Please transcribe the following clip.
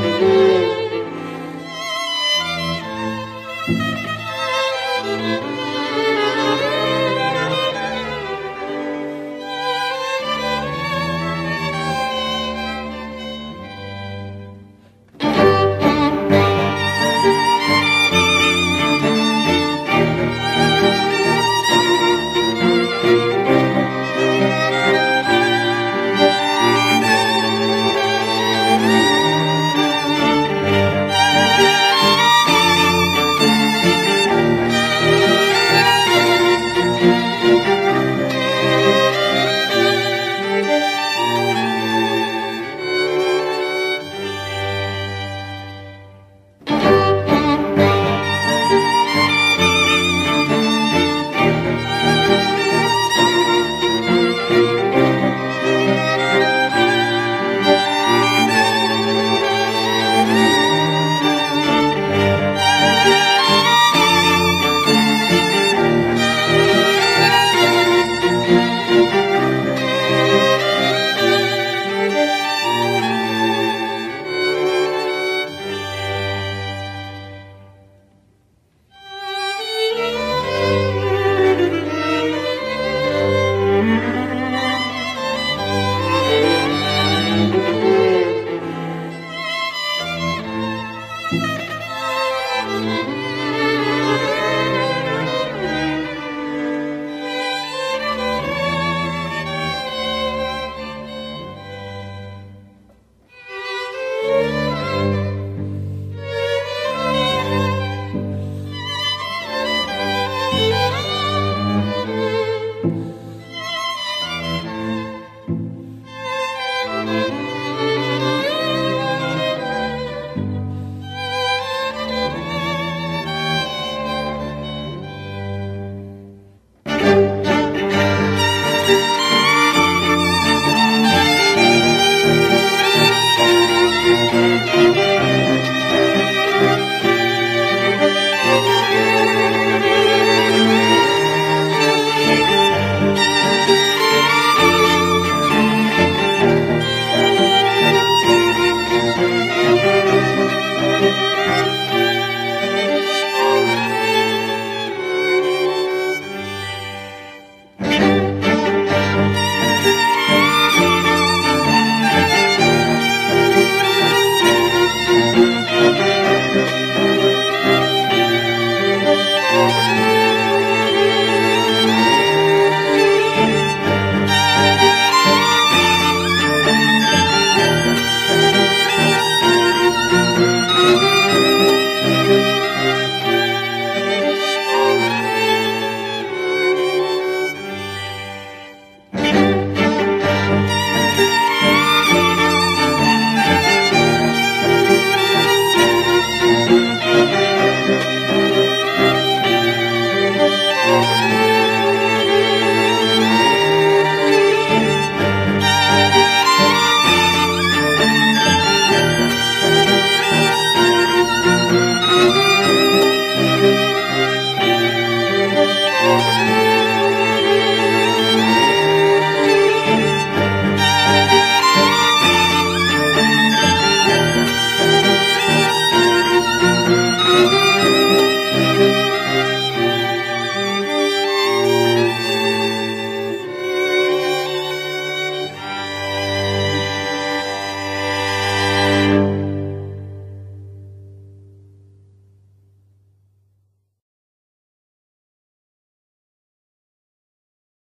Música